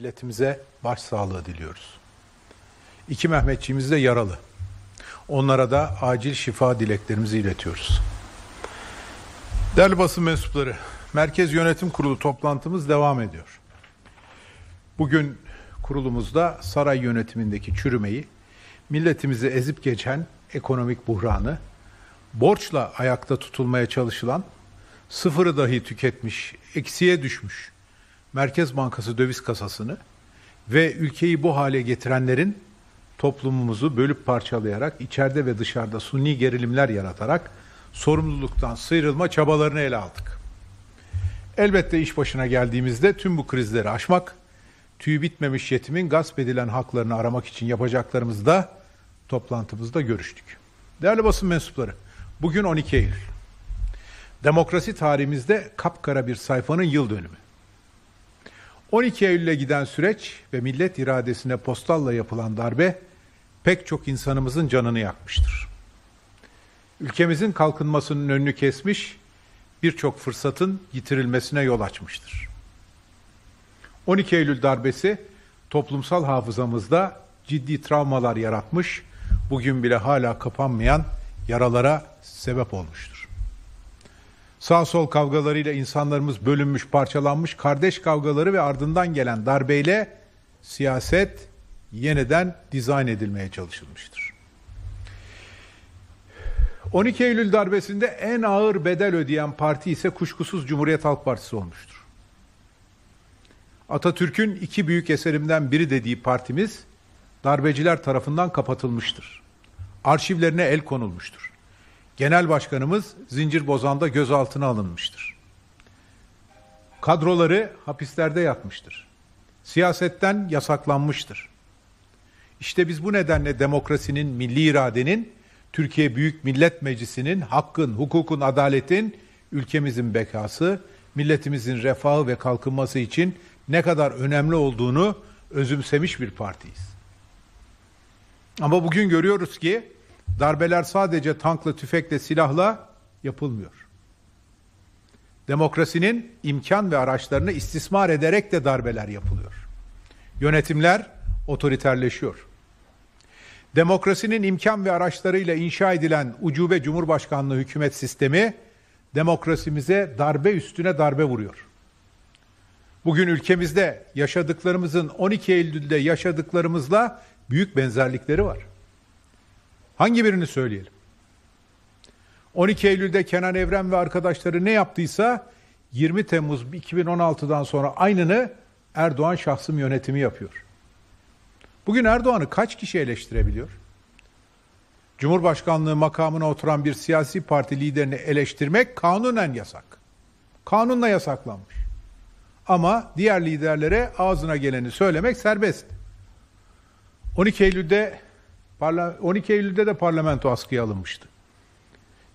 Milletimize başsağlığı diliyoruz. İki Mehmetçiğimiz de yaralı. Onlara da acil şifa dileklerimizi iletiyoruz. Değerli basın mensupları, Merkez Yönetim Kurulu toplantımız devam ediyor. Bugün kurulumuzda saray yönetimindeki çürümeyi, milletimizi ezip geçen ekonomik buhranı, borçla ayakta tutulmaya çalışılan, sıfırı dahi tüketmiş, eksiye düşmüş Merkez Bankası döviz kasasını ve ülkeyi bu hale getirenlerin toplumumuzu bölüp parçalayarak içeride ve dışarıda suni gerilimler yaratarak sorumluluktan sıyrılma çabalarını ele aldık. Elbette iş başına geldiğimizde tüm bu krizleri aşmak, tüy bitmemiş yetimin gasp edilen haklarını aramak için yapacaklarımızı da toplantımızda görüştük. Değerli basın mensupları, bugün 12 Eylül. Demokrasi tarihimizde kapkara bir sayfanın yıl dönümü. 12 Eylül'e giden süreç ve millet iradesine postalla yapılan darbe pek çok insanımızın canını yakmıştır. Ülkemizin kalkınmasının önünü kesmiş, birçok fırsatın yitirilmesine yol açmıştır. 12 Eylül darbesi toplumsal hafızamızda ciddi travmalar yaratmış, bugün bile hala kapanmayan yaralara sebep olmuştur. Sağ sol kavgalarıyla insanlarımız bölünmüş, parçalanmış, kardeş kavgaları ve ardından gelen darbeyle siyaset yeniden dizayn edilmeye çalışılmıştır. 12 Eylül darbesinde en ağır bedel ödeyen parti ise kuşkusuz Cumhuriyet Halk Partisi olmuştur. Atatürk'ün iki büyük eserimden biri dediği partimiz darbeciler tarafından kapatılmıştır. Arşivlerine el konulmuştur. Genel Başkanımız zincir bozanda gözaltına alınmıştır. Kadroları hapislerde yatmıştır. Siyasetten yasaklanmıştır. İşte biz bu nedenle demokrasinin, milli iradenin, Türkiye Büyük Millet Meclisi'nin, hakkın, hukukun, adaletin, ülkemizin bekası, milletimizin refahı ve kalkınması için ne kadar önemli olduğunu özümsemiş bir partiyiz. Ama bugün görüyoruz ki Darbeler sadece tankla, tüfekle, silahla yapılmıyor. Demokrasinin imkan ve araçlarını istismar ederek de darbeler yapılıyor. Yönetimler otoriterleşiyor. Demokrasinin imkan ve araçlarıyla inşa edilen ucube cumhurbaşkanlığı hükümet sistemi demokrasimize darbe üstüne darbe vuruyor. Bugün ülkemizde yaşadıklarımızın 12 Eylül'de yaşadıklarımızla büyük benzerlikleri var. Hangi birini söyleyelim? 12 Eylül'de Kenan Evren ve arkadaşları ne yaptıysa 20 Temmuz 2016'dan sonra aynını Erdoğan şahsım yönetimi yapıyor. Bugün Erdoğan'ı kaç kişi eleştirebiliyor? Cumhurbaşkanlığı makamına oturan bir siyasi parti liderini eleştirmek kanunen yasak. Kanunla yasaklanmış. Ama diğer liderlere ağzına geleni söylemek serbest. 12 Eylül'de 12 Eylül'de de parlamento askıya alınmıştı.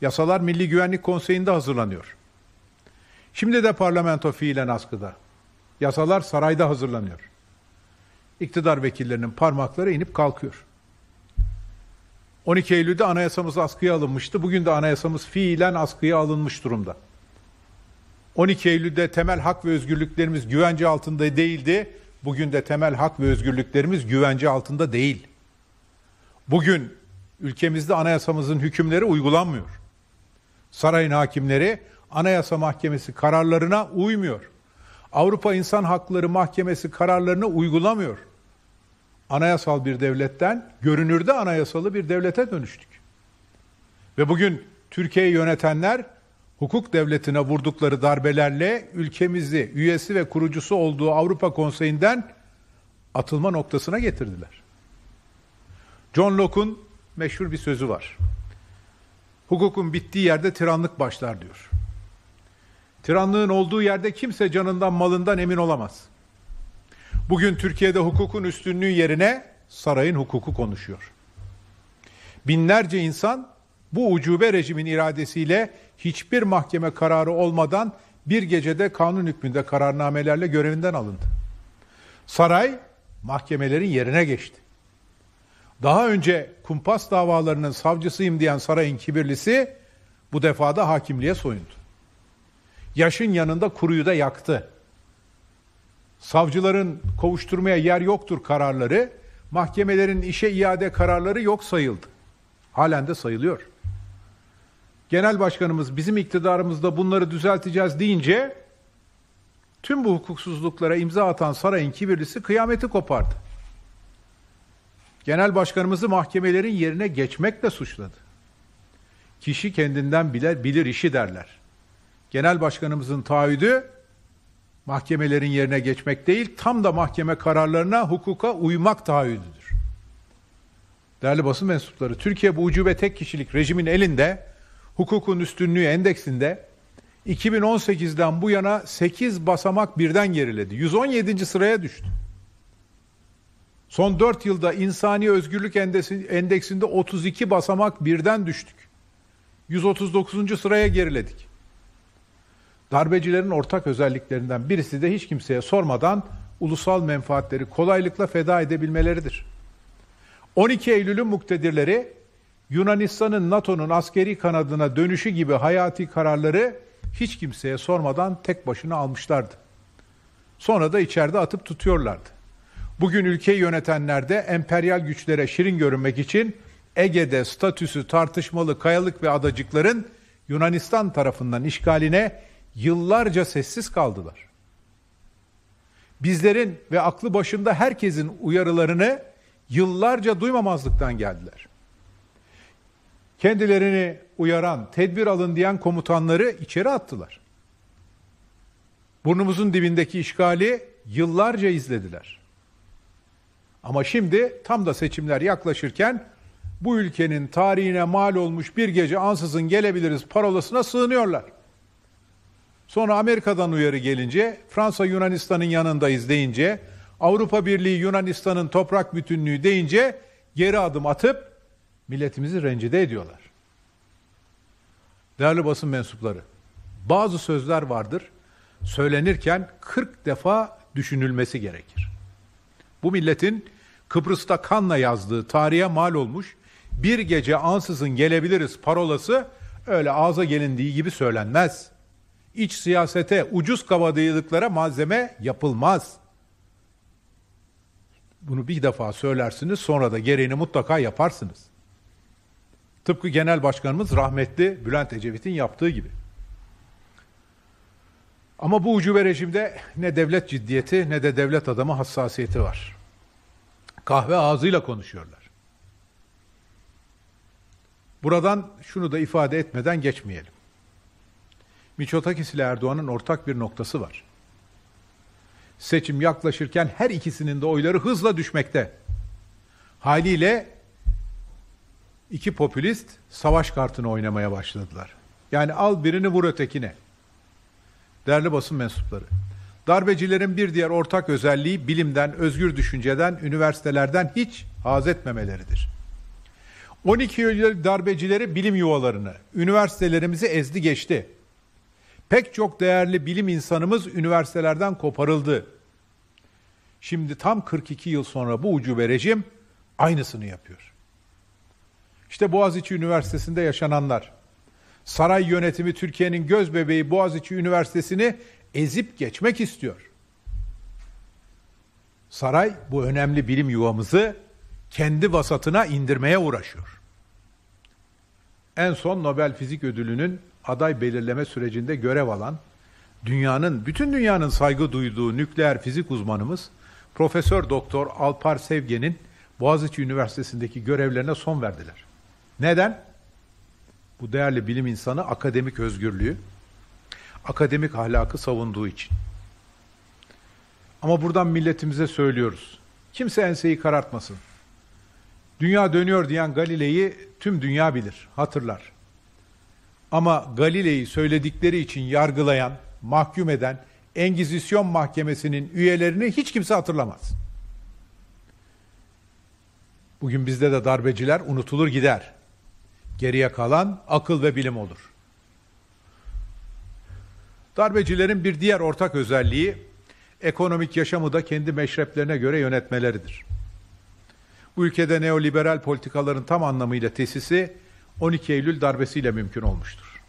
Yasalar Milli Güvenlik Konseyi'nde hazırlanıyor. Şimdi de parlamento fiilen askıda. Yasalar sarayda hazırlanıyor. İktidar vekillerinin parmakları inip kalkıyor. 12 Eylül'de anayasamız askıya alınmıştı. Bugün de anayasamız fiilen askıya alınmış durumda. 12 Eylül'de temel hak ve özgürlüklerimiz güvence altında değildi. Bugün de temel hak ve özgürlüklerimiz güvence altında değil. Bugün ülkemizde anayasamızın hükümleri uygulanmıyor. Sarayın hakimleri Anayasa Mahkemesi kararlarına uymuyor. Avrupa İnsan Hakları Mahkemesi kararlarını uygulamıyor. Anayasal bir devletten görünürde anayasalı bir devlete dönüştük. Ve bugün Türkiye'yi yönetenler hukuk devletine vurdukları darbelerle ülkemizi üyesi ve kurucusu olduğu Avrupa Konseyi'nden atılma noktasına getirdiler. John Locke'un meşhur bir sözü var. Hukukun bittiği yerde tiranlık başlar diyor. Tiranlığın olduğu yerde kimse canından malından emin olamaz. Bugün Türkiye'de hukukun üstünlüğü yerine sarayın hukuku konuşuyor. Binlerce insan bu ucube rejimin iradesiyle hiçbir mahkeme kararı olmadan bir gecede kanun hükmünde kararnamelerle görevinden alındı. Saray mahkemelerin yerine geçti. Daha önce kumpas davalarının savcısıyım diyen sarayın kibirlisi bu defada hakimliğe soyundu. Yaşın yanında kuruyu da yaktı. savcıların kovuşturmaya yer yoktur kararları, mahkemelerin işe iade kararları yok sayıldı. Halen de sayılıyor. Genel başkanımız bizim iktidarımızda bunları düzelteceğiz deyince tüm bu hukuksuzluklara imza atan sarayın kibirlisi kıyameti kopardı. Genel başkanımızı mahkemelerin yerine geçmekle suçladı. Kişi kendinden bilir, bilir işi derler. Genel başkanımızın taahhüdü mahkemelerin yerine geçmek değil, tam da mahkeme kararlarına, hukuka uymak taahhüdüdür. Değerli basın mensupları, Türkiye bu ucube tek kişilik rejimin elinde, hukukun üstünlüğü endeksinde 2018'den bu yana 8 basamak birden geriledi. 117. sıraya düştü. Son 4 yılda insani özgürlük endeksinde 32 basamak birden düştük. 139. sıraya geriledik. Darbecilerin ortak özelliklerinden birisi de hiç kimseye sormadan ulusal menfaatleri kolaylıkla feda edebilmeleridir. 12 Eylül'ün muktedirleri Yunanistan'ın NATO'nun askeri kanadına dönüşü gibi hayati kararları hiç kimseye sormadan tek başına almışlardı. Sonra da içeride atıp tutuyorlardı. Bugün ülkeyi yönetenler de emperyal güçlere şirin görünmek için Ege'de statüsü tartışmalı kayalık ve adacıkların Yunanistan tarafından işgaline yıllarca sessiz kaldılar. Bizlerin ve aklı başında herkesin uyarılarını yıllarca duymamazlıktan geldiler. Kendilerini uyaran, tedbir alın diyen komutanları içeri attılar. Burnumuzun dibindeki işgali yıllarca izlediler. Ama şimdi tam da seçimler yaklaşırken bu ülkenin tarihine mal olmuş bir gece ansızın gelebiliriz parolasına sığınıyorlar. Sonra Amerika'dan uyarı gelince, Fransa Yunanistan'ın yanındayız deyince, Avrupa Birliği Yunanistan'ın toprak bütünlüğü deyince geri adım atıp milletimizi rencide ediyorlar. Değerli basın mensupları, bazı sözler vardır, söylenirken 40 defa düşünülmesi gerekir. Bu milletin Kıbrıs'ta kanla yazdığı tarihe mal olmuş bir gece ansızın gelebiliriz parolası öyle ağza gelindiği gibi söylenmez. İç siyasete ucuz kabadayılıklara malzeme yapılmaz. Bunu bir defa söylersiniz sonra da gereğini mutlaka yaparsınız. Tıpkı Genel Başkanımız rahmetli Bülent Ecevit'in yaptığı gibi. Ama bu ucube rejimde ne devlet ciddiyeti ne de devlet adamı hassasiyeti var. Kahve ağzıyla konuşuyorlar. Buradan şunu da ifade etmeden geçmeyelim. Miçotakis ile Erdoğan'ın ortak bir noktası var. Seçim yaklaşırken her ikisinin de oyları hızla düşmekte. Haliyle iki popülist savaş kartını oynamaya başladılar. Yani al birini vur ötekine. Değerli basın mensupları. Darbecilerin bir diğer ortak özelliği bilimden, özgür düşünceden, üniversitelerden hiç haz etmemeleridir. 12 Eylül darbecileri bilim yuvalarını, üniversitelerimizi ezdi geçti. Pek çok değerli bilim insanımız üniversitelerden koparıldı. Şimdi tam 42 yıl sonra bu ucube rejim aynısını yapıyor. İşte Boğaziçi Üniversitesi'nde yaşananlar. Saray yönetimi Türkiye'nin göz bebeği Boğaziçi Üniversitesi'ni ezip geçmek istiyor. Saray bu önemli bilim yuvamızı kendi vasatına indirmeye uğraşıyor. En son Nobel Fizik Ödülü'nün aday belirleme sürecinde görev alan dünyanın bütün dünyanın saygı duyduğu nükleer fizik uzmanımız Profesör Doktor Alpar Sevgen'in Boğaziçi Üniversitesi'ndeki görevlerine son verdiler. Neden? Bu değerli bilim insanı akademik özgürlüğü, akademik ahlakı savunduğu için. Ama buradan milletimize söylüyoruz. Kimse enseyi karartmasın. Dünya dönüyor diyen Galile'yi tüm dünya bilir, hatırlar. Ama Galile'yi söyledikleri için yargılayan, mahkum eden Engizisyon Mahkemesi'nin üyelerini hiç kimse hatırlamaz. Bugün bizde de darbeciler unutulur gider. Geriye kalan akıl ve bilim olur. Darbecilerin bir diğer ortak özelliği ekonomik yaşamı da kendi meşreplerine göre yönetmeleridir. Bu ülkede neoliberal politikaların tam anlamıyla tesisi 12 Eylül darbesiyle mümkün olmuştur.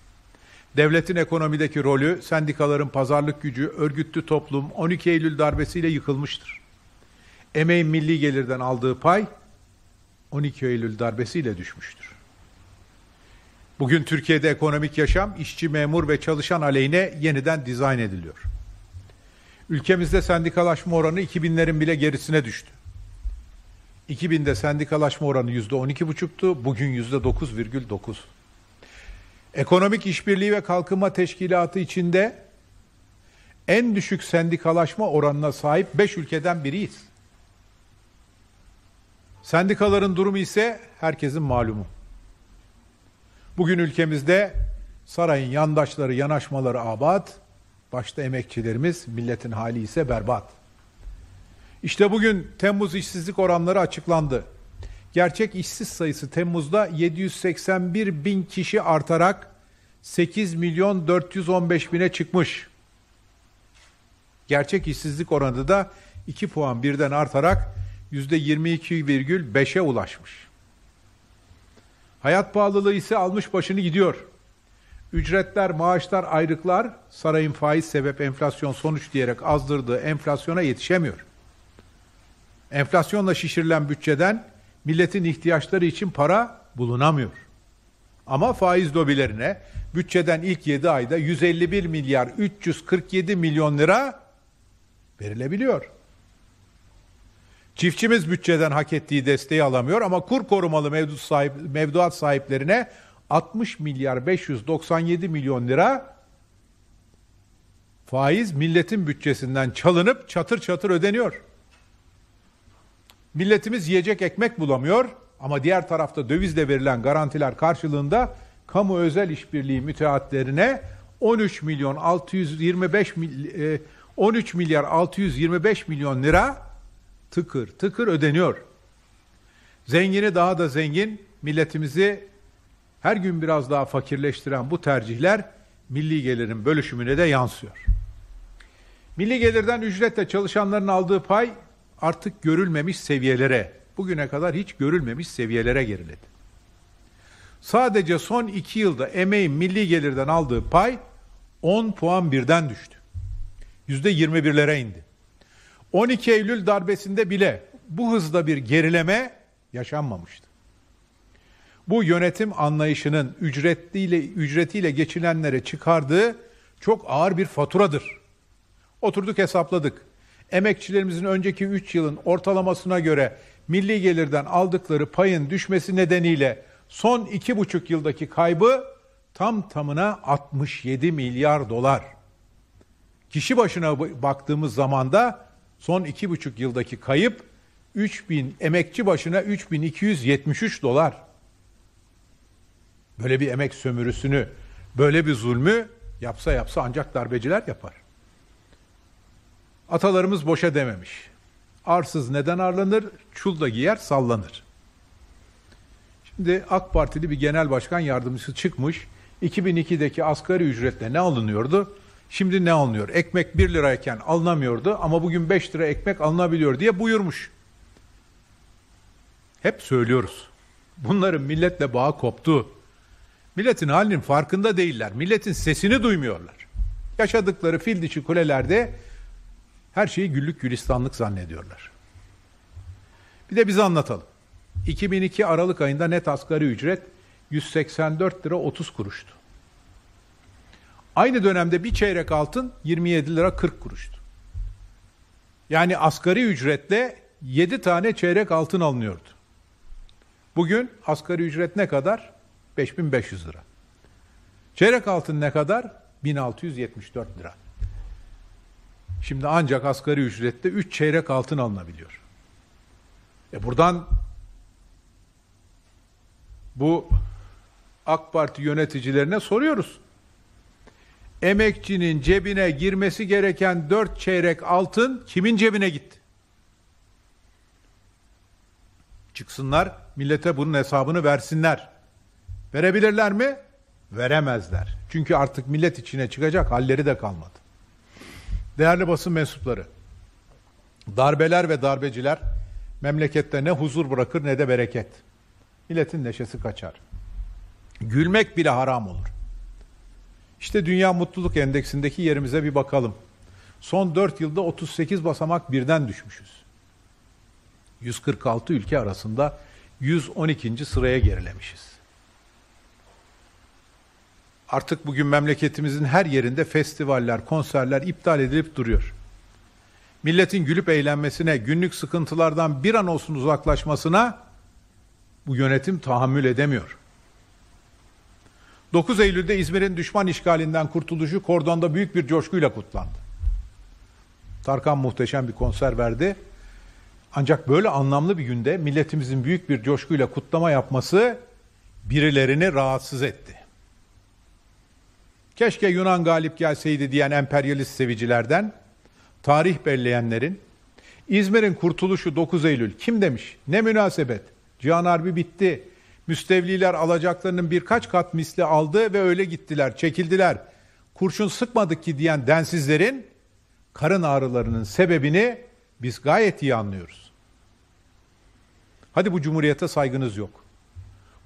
Devletin ekonomideki rolü, sendikaların pazarlık gücü, örgütlü toplum 12 Eylül darbesiyle yıkılmıştır. Emeğin milli gelirden aldığı pay 12 Eylül darbesiyle düşmüştür. Bugün Türkiye'de ekonomik yaşam işçi, memur ve çalışan aleyhine yeniden dizayn ediliyor. Ülkemizde sendikalaşma oranı 2000'lerin bile gerisine düştü. 2000'de sendikalaşma oranı %12,5'tu, bugün %9,9. Ekonomik İşbirliği ve Kalkınma Teşkilatı içinde en düşük sendikalaşma oranına sahip 5 ülkeden biriyiz. Sendikaların durumu ise herkesin malumu. Bugün ülkemizde sarayın yandaşları, yanaşmaları abat, başta emekçilerimiz, milletin hali ise berbat. İşte bugün Temmuz işsizlik oranları açıklandı. Gerçek işsiz sayısı Temmuz'da 781 bin kişi artarak 8 milyon 415 bine çıkmış. Gerçek işsizlik oranı da 2 puan birden artarak %22,5'e ulaşmış. Hayat pahalılığı ise almış başını gidiyor. Ücretler, maaşlar, ayrıklar sarayın faiz sebep enflasyon sonuç diyerek azdırdığı enflasyona yetişemiyor. Enflasyonla şişirilen bütçeden milletin ihtiyaçları için para bulunamıyor. Ama faiz lobilerine bütçeden ilk 7 ayda 151 milyar 347 milyon lira verilebiliyor. Çiftçimiz bütçeden hak ettiği desteği alamıyor ama kur korumalı mevduat, sahip, mevduat sahiplerine 60 milyar 597 milyon lira faiz milletin bütçesinden çalınıp çatır çatır ödeniyor. Milletimiz yiyecek ekmek bulamıyor ama diğer tarafta dövizle verilen garantiler karşılığında kamu özel işbirliği müteahhitlerine 13 milyon 625 13 milyar 625 milyon lira tıkır tıkır ödeniyor. Zengini daha da zengin, milletimizi her gün biraz daha fakirleştiren bu tercihler milli gelirin bölüşümüne de yansıyor. Milli gelirden ücretle çalışanların aldığı pay artık görülmemiş seviyelere, bugüne kadar hiç görülmemiş seviyelere geriledi. Sadece son iki yılda emeğin milli gelirden aldığı pay 10 puan birden düştü. Yüzde 21'lere indi. 12 Eylül darbesinde bile bu hızda bir gerileme yaşanmamıştı. Bu yönetim anlayışının ücretliyle ücretiyle geçinenlere çıkardığı çok ağır bir faturadır. Oturduk hesapladık. Emekçilerimizin önceki 3 yılın ortalamasına göre milli gelirden aldıkları payın düşmesi nedeniyle son 2,5 yıldaki kaybı tam tamına 67 milyar dolar. Kişi başına baktığımız zaman da son 2,5 yıldaki kayıp 3000 emekçi başına 3273 dolar. Böyle bir emek sömürüsünü, böyle bir zulmü yapsa yapsa ancak darbeciler yapar. Atalarımız boşa dememiş. Arsız neden arlanır? Çul da giyer sallanır. Şimdi AK Partili bir genel başkan yardımcısı çıkmış. 2002'deki asgari ücretle ne alınıyordu? Şimdi ne alınıyor? Ekmek 1 lirayken alınamıyordu ama bugün 5 lira ekmek alınabiliyor diye buyurmuş. Hep söylüyoruz. Bunların milletle bağı koptu. Milletin halinin farkında değiller. Milletin sesini duymuyorlar. Yaşadıkları fil dişi kulelerde her şeyi güllük gülistanlık zannediyorlar. Bir de bize anlatalım. 2002 Aralık ayında net asgari ücret 184 lira 30 kuruştu. Aynı dönemde bir çeyrek altın 27 lira 40 kuruştu. Yani asgari ücretle 7 tane çeyrek altın alınıyordu. Bugün asgari ücret ne kadar? 5500 lira. Çeyrek altın ne kadar? 1674 lira. Şimdi ancak asgari ücrette 3 çeyrek altın alınabiliyor. E buradan bu AK Parti yöneticilerine soruyoruz. Emekçinin cebine girmesi gereken 4 çeyrek altın kimin cebine gitti? Çıksınlar, millete bunun hesabını versinler. Verebilirler mi? Veremezler. Çünkü artık millet içine çıkacak halleri de kalmadı. Değerli basın mensupları, darbeler ve darbeciler memlekette ne huzur bırakır ne de bereket. Milletin neşesi kaçar. Gülmek bile haram olur. İşte Dünya Mutluluk Endeksindeki yerimize bir bakalım. Son 4 yılda 38 basamak birden düşmüşüz. 146 ülke arasında 112. sıraya gerilemişiz. Artık bugün memleketimizin her yerinde festivaller, konserler iptal edilip duruyor. Milletin gülüp eğlenmesine, günlük sıkıntılardan bir an olsun uzaklaşmasına bu yönetim tahammül edemiyor. 9 Eylül'de İzmir'in düşman işgalinden kurtuluşu kordonda büyük bir coşkuyla kutlandı. Tarkan muhteşem bir konser verdi. Ancak böyle anlamlı bir günde milletimizin büyük bir coşkuyla kutlama yapması birilerini rahatsız etti. Keşke Yunan galip gelseydi diyen emperyalist sevicilerden, tarih belleyenlerin, İzmir'in kurtuluşu 9 Eylül kim demiş? Ne münasebet? Cihan Harbi bitti. Müstevliler alacaklarının birkaç kat misli aldı ve öyle gittiler, çekildiler. Kurşun sıkmadık ki diyen densizlerin karın ağrılarının sebebini biz gayet iyi anlıyoruz. Hadi bu cumhuriyete saygınız yok.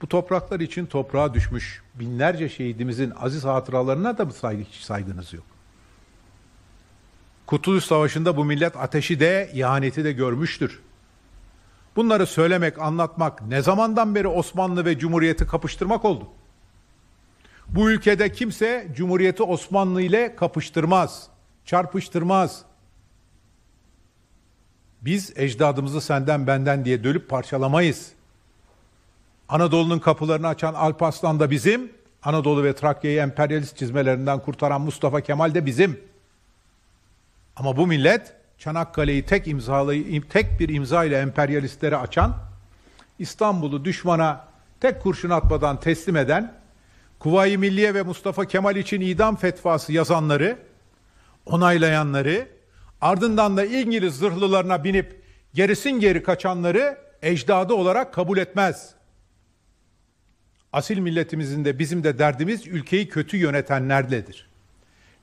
Bu topraklar için toprağa düşmüş binlerce şehidimizin aziz hatıralarına da mı saygı, saygınız yok? Kurtuluş Savaşı'nda bu millet ateşi de ihaneti de görmüştür. Bunları söylemek, anlatmak ne zamandan beri Osmanlı ve Cumhuriyeti kapıştırmak oldu? Bu ülkede kimse Cumhuriyeti Osmanlı ile kapıştırmaz, çarpıştırmaz. Biz ecdadımızı senden benden diye dölüp parçalamayız. Anadolu'nun kapılarını açan Alparslan da bizim, Anadolu ve Trakya'yı emperyalist çizmelerinden kurtaran Mustafa Kemal de bizim. Ama bu millet Çanakkale'yi tek imzalayı tek bir imza ile emperyalistlere açan, İstanbul'u düşmana tek kurşun atmadan teslim eden, Kuvayi Milliye ve Mustafa Kemal için idam fetvası yazanları, onaylayanları, ardından da İngiliz zırhlılarına binip gerisin geri kaçanları ecdadı olarak kabul etmez. Asil milletimizin de bizim de derdimiz ülkeyi kötü yönetenlerledir.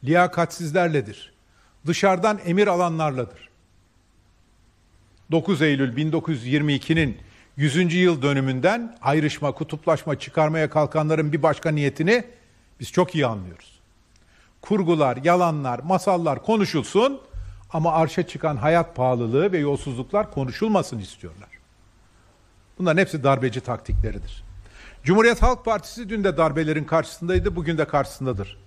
Liyakatsizlerledir. Dışarıdan emir alanlarladır. 9 Eylül 1922'nin 100. yıl dönümünden ayrışma, kutuplaşma çıkarmaya kalkanların bir başka niyetini biz çok iyi anlıyoruz. Kurgular, yalanlar, masallar konuşulsun ama arşa çıkan hayat pahalılığı ve yolsuzluklar konuşulmasın istiyorlar. Bunların hepsi darbeci taktikleridir. Cumhuriyet Halk Partisi dün de darbelerin karşısındaydı, bugün de karşısındadır.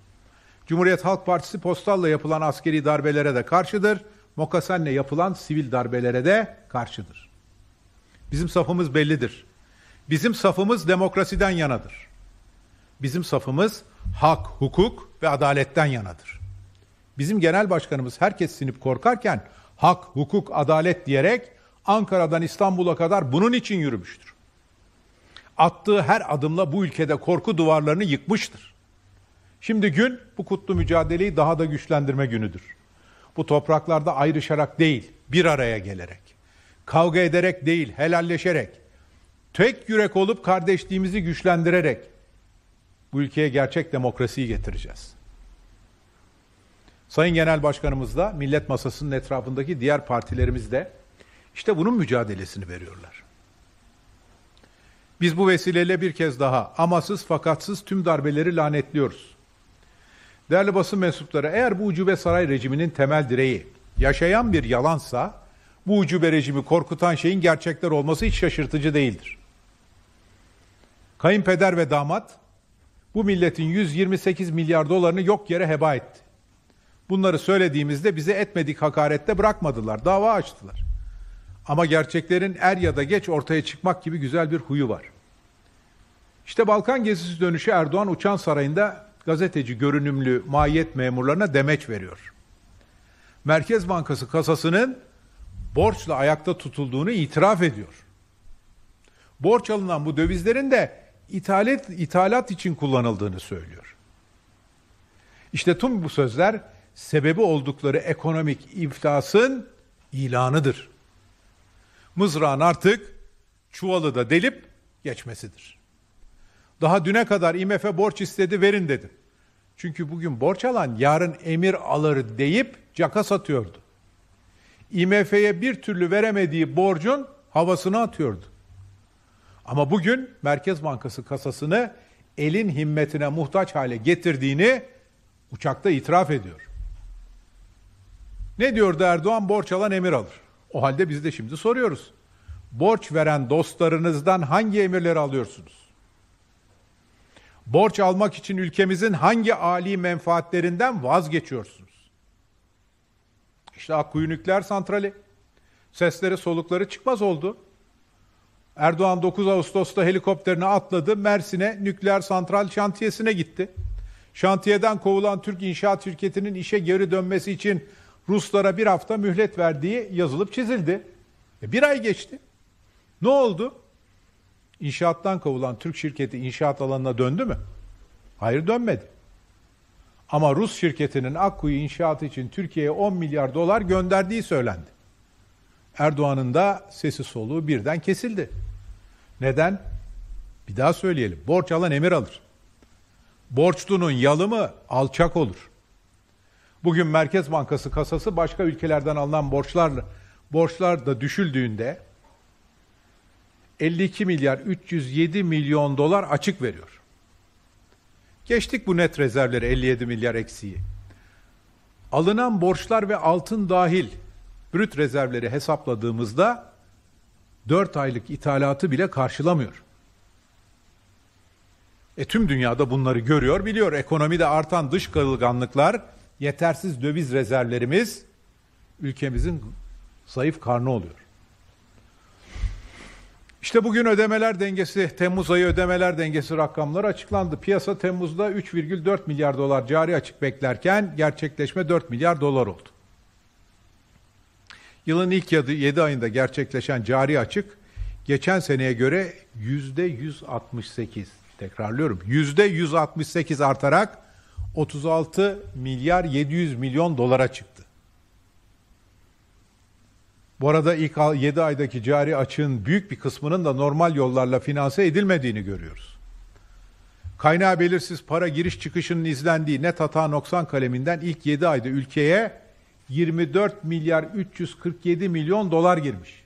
Cumhuriyet Halk Partisi postalla yapılan askeri darbelere de karşıdır. Mokasenle yapılan sivil darbelere de karşıdır. Bizim safımız bellidir. Bizim safımız demokrasiden yanadır. Bizim safımız hak, hukuk ve adaletten yanadır. Bizim genel başkanımız herkes sinip korkarken hak, hukuk, adalet diyerek Ankara'dan İstanbul'a kadar bunun için yürümüştür. Attığı her adımla bu ülkede korku duvarlarını yıkmıştır. Şimdi gün bu kutlu mücadeleyi daha da güçlendirme günüdür. Bu topraklarda ayrışarak değil, bir araya gelerek, kavga ederek değil, helalleşerek, tek yürek olup kardeşliğimizi güçlendirerek bu ülkeye gerçek demokrasiyi getireceğiz. Sayın Genel Başkanımız da millet masasının etrafındaki diğer partilerimiz de işte bunun mücadelesini veriyorlar. Biz bu vesileyle bir kez daha amasız fakatsız tüm darbeleri lanetliyoruz. Değerli basın mensupları eğer bu ucube saray rejiminin temel direği yaşayan bir yalansa bu ucube rejimi korkutan şeyin gerçekler olması hiç şaşırtıcı değildir. Kayınpeder ve damat bu milletin 128 milyar dolarını yok yere heba etti. Bunları söylediğimizde bize etmedik hakarette bırakmadılar, dava açtılar. Ama gerçeklerin er ya da geç ortaya çıkmak gibi güzel bir huyu var. İşte Balkan gezisi dönüşü Erdoğan Uçan Sarayı'nda gazeteci görünümlü mahiyet memurlarına demeç veriyor. Merkez Bankası kasasının borçla ayakta tutulduğunu itiraf ediyor. Borç alınan bu dövizlerin de ithalat, ithalat için kullanıldığını söylüyor. İşte tüm bu sözler sebebi oldukları ekonomik iflasın ilanıdır. Mızrağın artık çuvalı da delip geçmesidir. Daha düne kadar IMF borç istedi verin dedim. Çünkü bugün borç alan yarın emir alır deyip caka satıyordu. IMF'ye bir türlü veremediği borcun havasını atıyordu. Ama bugün Merkez Bankası kasasını elin himmetine muhtaç hale getirdiğini Uçakta itiraf ediyor. Ne diyordu Erdoğan? Borç alan emir alır. O halde biz de şimdi soruyoruz. Borç veren dostlarınızdan hangi emirleri alıyorsunuz? Borç almak için ülkemizin hangi âli menfaatlerinden vazgeçiyorsunuz? İşte Akkuyu Nükleer Santrali. Sesleri solukları çıkmaz oldu. Erdoğan 9 Ağustos'ta helikopterine atladı. Mersin'e nükleer santral şantiyesine gitti. Şantiyeden kovulan Türk İnşaat Şirketi'nin işe geri dönmesi için Ruslara bir hafta mühlet verdiği yazılıp çizildi. E bir ay geçti. Ne oldu? İnşaattan kovulan Türk şirketi inşaat alanına döndü mü? Hayır dönmedi. Ama Rus şirketinin Akkuyu inşaatı için Türkiye'ye 10 milyar dolar gönderdiği söylendi. Erdoğan'ın da sesi soluğu birden kesildi. Neden? Bir daha söyleyelim. Borç alan emir alır. Borçlunun yalımı alçak olur. Bugün Merkez Bankası kasası başka ülkelerden alınan borçlarla borçlar da düşüldüğünde 52 milyar 307 milyon dolar açık veriyor. Geçtik bu net rezervleri 57 milyar eksiği. Alınan borçlar ve altın dahil brüt rezervleri hesapladığımızda 4 aylık ithalatı bile karşılamıyor. E tüm dünyada bunları görüyor, biliyor. Ekonomide artan dış kırılganlıklar, yetersiz döviz rezervlerimiz ülkemizin zayıf karnı oluyor. İşte bugün ödemeler dengesi, Temmuz ayı ödemeler dengesi rakamları açıklandı. Piyasa Temmuz'da 3,4 milyar dolar cari açık beklerken gerçekleşme 4 milyar dolar oldu. Yılın ilk 7 ayında gerçekleşen cari açık geçen seneye göre yüzde 168 tekrarlıyorum yüzde 168 artarak 36 milyar 700 milyon dolara çıktı. Bu arada ilk 7 aydaki cari açığın büyük bir kısmının da normal yollarla finanse edilmediğini görüyoruz. Kaynağı belirsiz para giriş çıkışının izlendiği net hata noksan kaleminden ilk 7 ayda ülkeye 24 milyar 347 milyon dolar girmiş.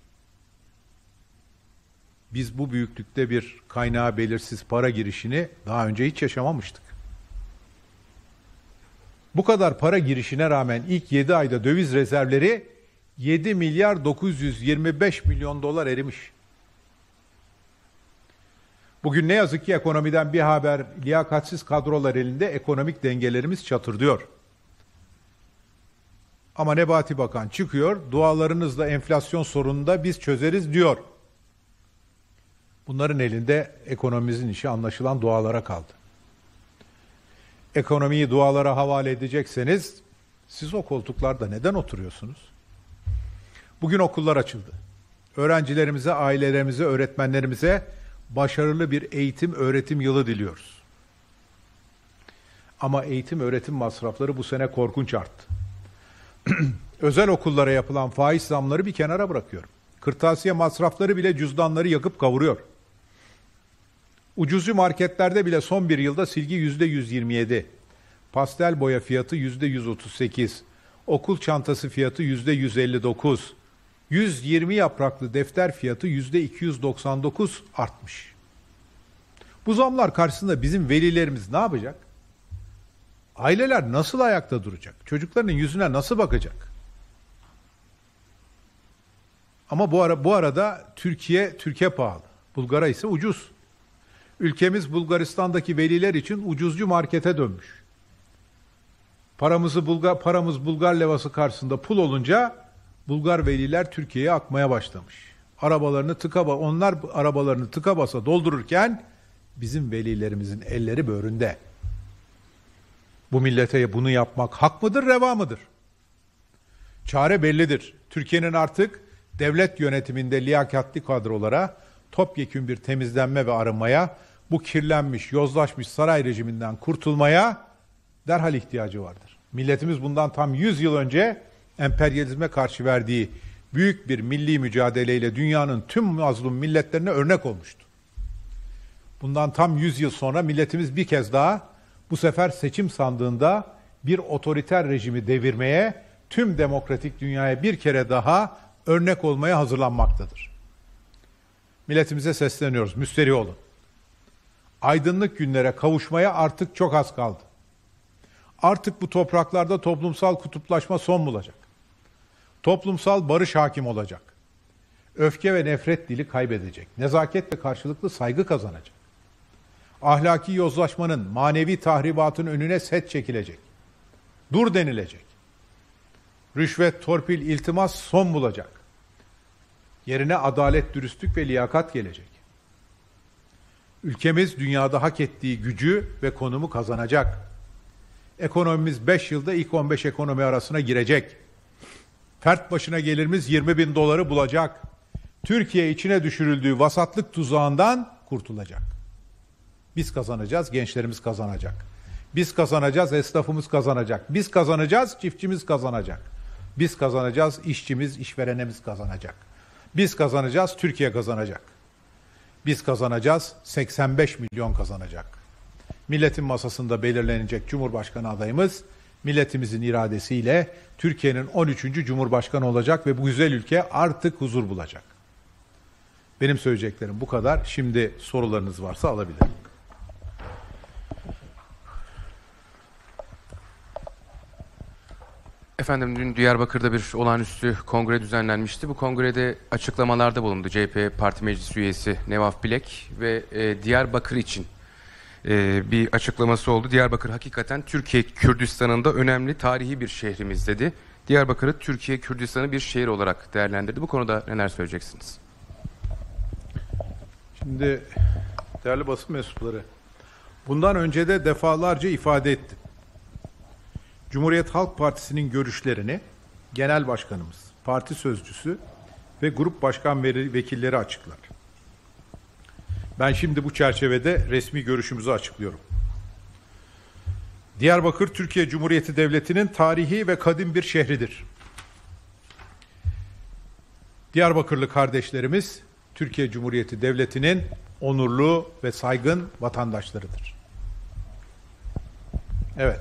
Biz bu büyüklükte bir kaynağı belirsiz para girişini daha önce hiç yaşamamıştık. Bu kadar para girişine rağmen ilk 7 ayda döviz rezervleri 7 milyar 925 milyon dolar erimiş. Bugün ne yazık ki ekonomiden bir haber liyakatsiz kadrolar elinde ekonomik dengelerimiz çatırdıyor. Ama Nebati Bakan çıkıyor, dualarınızla enflasyon sorununu da biz çözeriz diyor. Bunların elinde ekonomimizin işi anlaşılan dualara kaldı. Ekonomiyi dualara havale edecekseniz siz o koltuklarda neden oturuyorsunuz? Bugün okullar açıldı. Öğrencilerimize, ailelerimize, öğretmenlerimize başarılı bir eğitim öğretim yılı diliyoruz. Ama eğitim öğretim masrafları bu sene korkunç arttı. Özel okullara yapılan faiz zamları bir kenara bırakıyorum. Kırtasiye masrafları bile cüzdanları yakıp kavuruyor. Ucuzcu marketlerde bile son bir yılda silgi yüzde 127, pastel boya fiyatı yüzde 138, okul çantası fiyatı yüzde 159, 120 yapraklı defter fiyatı yüzde 299 artmış. Bu zamlar karşısında bizim velilerimiz ne yapacak? Aileler nasıl ayakta duracak? Çocuklarının yüzüne nasıl bakacak? Ama bu ara bu arada Türkiye Türkiye pahalı. Bulgara ise ucuz. Ülkemiz Bulgaristan'daki veliler için ucuzcu markete dönmüş. Paramızı Bulgar paramız Bulgar levası karşısında pul olunca Bulgar veliler Türkiye'ye akmaya başlamış. Arabalarını tıka onlar arabalarını tıka basa doldururken bizim velilerimizin elleri böğründe. Bu millete bunu yapmak hak mıdır, reva mıdır? Çare bellidir. Türkiye'nin artık devlet yönetiminde liyakatli kadrolara topyekün bir temizlenme ve arınmaya, bu kirlenmiş, yozlaşmış saray rejiminden kurtulmaya derhal ihtiyacı vardır. Milletimiz bundan tam 100 yıl önce emperyalizme karşı verdiği büyük bir milli mücadeleyle dünyanın tüm mazlum milletlerine örnek olmuştu. Bundan tam 100 yıl sonra milletimiz bir kez daha bu sefer seçim sandığında bir otoriter rejimi devirmeye, tüm demokratik dünyaya bir kere daha örnek olmaya hazırlanmaktadır. Milletimize sesleniyoruz, müsteri olun. Aydınlık günlere kavuşmaya artık çok az kaldı. Artık bu topraklarda toplumsal kutuplaşma son bulacak. Toplumsal barış hakim olacak. Öfke ve nefret dili kaybedecek. Nezaket ve karşılıklı saygı kazanacak. Ahlaki yozlaşmanın, manevi tahribatın önüne set çekilecek. Dur denilecek. Rüşvet, torpil, iltimas son bulacak. Yerine adalet, dürüstlük ve liyakat gelecek. Ülkemiz dünyada hak ettiği gücü ve konumu kazanacak. Ekonomimiz 5 yılda ilk 15 ekonomi arasına girecek. Fert başına gelirimiz 20 bin doları bulacak. Türkiye içine düşürüldüğü vasatlık tuzağından kurtulacak. Biz kazanacağız, gençlerimiz kazanacak. Biz kazanacağız, esnafımız kazanacak. Biz kazanacağız, çiftçimiz kazanacak. Biz kazanacağız, işçimiz, işverenimiz kazanacak. Biz kazanacağız, Türkiye kazanacak. Biz kazanacağız, 85 milyon kazanacak. Milletin masasında belirlenecek Cumhurbaşkanı adayımız milletimizin iradesiyle Türkiye'nin 13. Cumhurbaşkanı olacak ve bu güzel ülke artık huzur bulacak. Benim söyleyeceklerim bu kadar. Şimdi sorularınız varsa alabilirim. Efendim dün Diyarbakır'da bir olağanüstü kongre düzenlenmişti. Bu kongrede açıklamalarda bulundu CHP Parti Meclis Üyesi Nevaf Bilek ve e, Diyarbakır için e, bir açıklaması oldu. Diyarbakır hakikaten Türkiye Kürdistan'ında önemli tarihi bir şehrimiz dedi. Diyarbakır'ı Türkiye Kürdistan'ı bir şehir olarak değerlendirdi. Bu konuda neler söyleyeceksiniz? Şimdi değerli basın mensupları bundan önce de defalarca ifade ettim. Cumhuriyet Halk Partisi'nin görüşlerini genel başkanımız, parti sözcüsü ve grup başkan vekilleri açıklar. Ben şimdi bu çerçevede resmi görüşümüzü açıklıyorum. Diyarbakır Türkiye Cumhuriyeti Devleti'nin tarihi ve kadim bir şehridir. Diyarbakırlı kardeşlerimiz Türkiye Cumhuriyeti Devleti'nin onurlu ve saygın vatandaşlarıdır. Evet.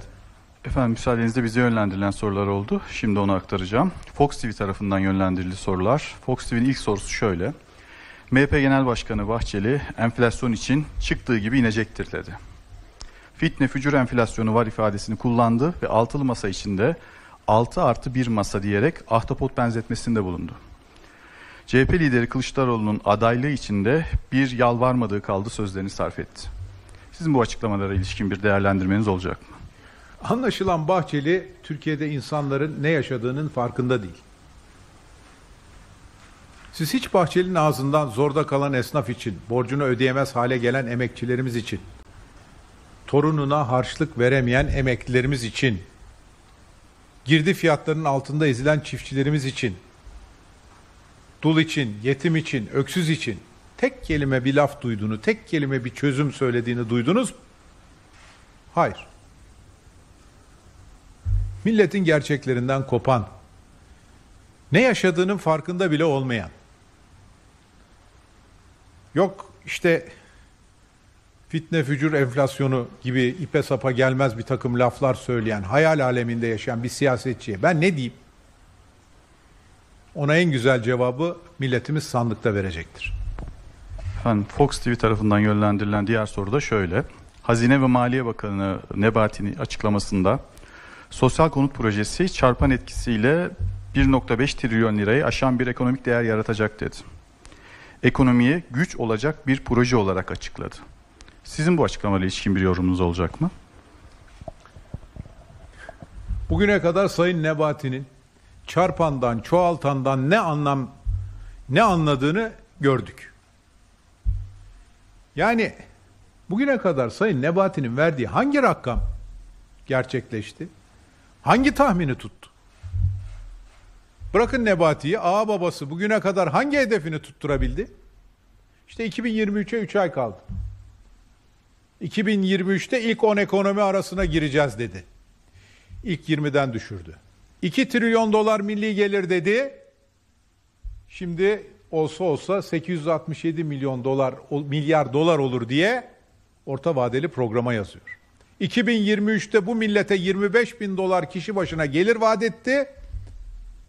Efendim müsaadenizle bize yönlendirilen sorular oldu. Şimdi onu aktaracağım. Fox TV tarafından yönlendirildi sorular. Fox TV'nin ilk sorusu şöyle. MHP Genel Başkanı Bahçeli enflasyon için çıktığı gibi inecektir dedi. Fitne fücur enflasyonu var ifadesini kullandı ve altılı masa içinde 6 artı 1 masa diyerek ahtapot benzetmesinde bulundu. CHP lideri Kılıçdaroğlu'nun adaylığı içinde bir yalvarmadığı kaldı sözlerini sarf etti. Sizin bu açıklamalara ilişkin bir değerlendirmeniz olacak mı? Anlaşılan Bahçeli Türkiye'de insanların ne yaşadığının farkında değil. Siz hiç Bahçeli'nin ağzından zorda kalan esnaf için, borcunu ödeyemez hale gelen emekçilerimiz için, torununa harçlık veremeyen emeklilerimiz için, girdi fiyatlarının altında ezilen çiftçilerimiz için, dul için, yetim için, öksüz için tek kelime bir laf duyduğunu, tek kelime bir çözüm söylediğini duydunuz mu? Hayır milletin gerçeklerinden kopan, ne yaşadığının farkında bile olmayan, yok işte fitne fücur enflasyonu gibi ipe sapa gelmez bir takım laflar söyleyen, hayal aleminde yaşayan bir siyasetçiye ben ne diyeyim? Ona en güzel cevabı milletimiz sandıkta verecektir. Efendim Fox TV tarafından yönlendirilen diğer soru da şöyle. Hazine ve Maliye Bakanı Nebati'nin açıklamasında Sosyal konut projesi çarpan etkisiyle 1.5 trilyon lirayı aşan bir ekonomik değer yaratacak dedi. Ekonomiye güç olacak bir proje olarak açıkladı. Sizin bu açıklamayla ilişkin bir yorumunuz olacak mı? Bugüne kadar Sayın Nebati'nin çarpandan, çoğaltandan ne anlam ne anladığını gördük. Yani bugüne kadar Sayın Nebati'nin verdiği hangi rakam gerçekleşti? Hangi tahmini tuttu? Bırakın Nebati'yi, ağa babası bugüne kadar hangi hedefini tutturabildi? İşte 2023'e 3 ay kaldı. 2023'te ilk 10 ekonomi arasına gireceğiz dedi. İlk 20'den düşürdü. 2 trilyon dolar milli gelir dedi. Şimdi olsa olsa 867 milyon dolar milyar dolar olur diye orta vadeli programa yazıyor. 2023'te bu millete 25 bin dolar kişi başına gelir vaat etti.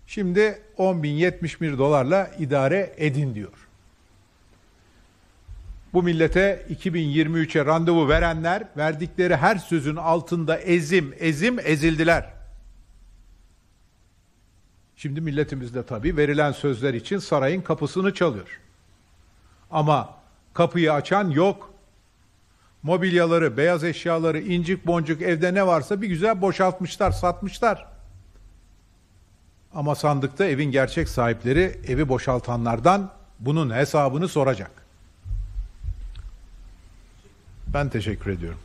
Şimdi 10 bin 71 dolarla idare edin diyor. Bu millete 2023'e randevu verenler verdikleri her sözün altında ezim ezim ezildiler. Şimdi milletimiz de tabii verilen sözler için sarayın kapısını çalıyor. Ama kapıyı açan yok. Mobilyaları, beyaz eşyaları, incik boncuk evde ne varsa bir güzel boşaltmışlar, satmışlar. Ama sandıkta evin gerçek sahipleri evi boşaltanlardan bunun hesabını soracak. Ben teşekkür ediyorum.